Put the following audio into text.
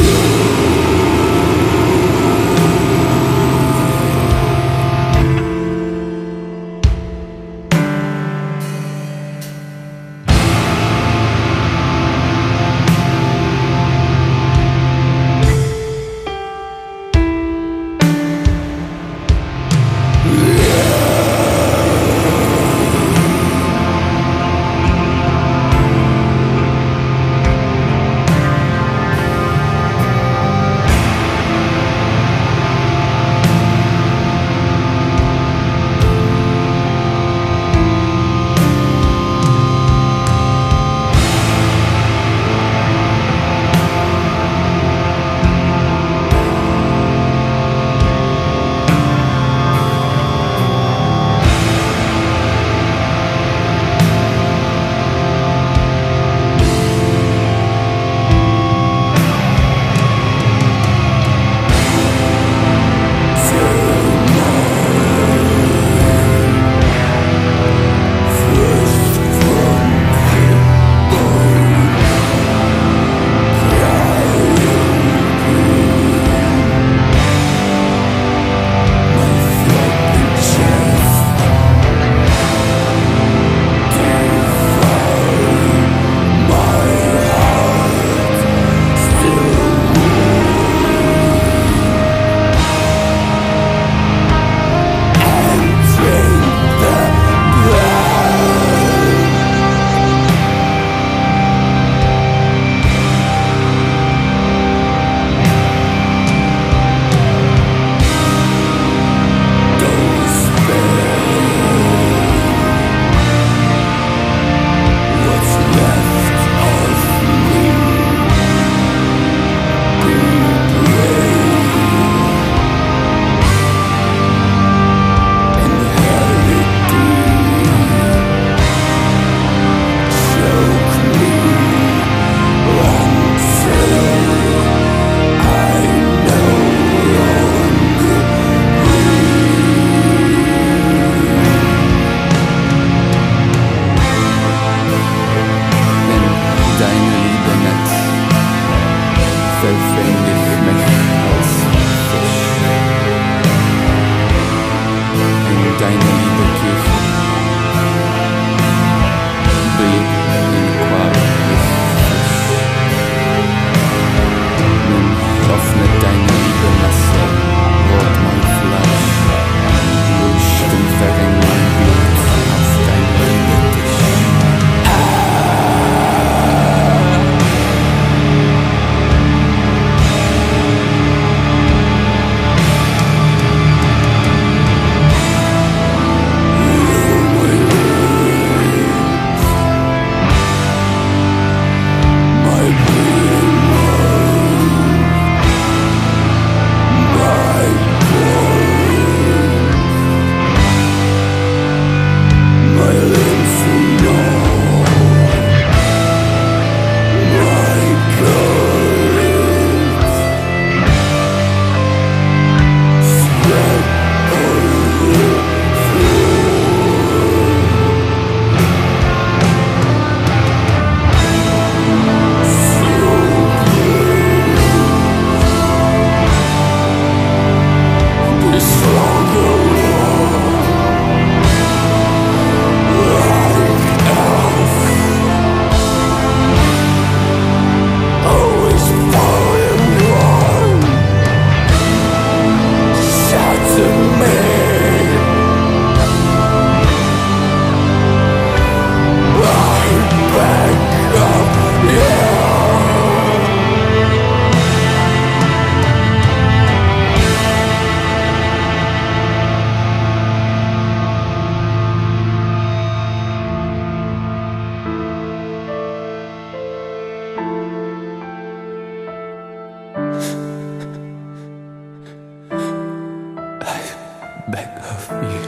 you. You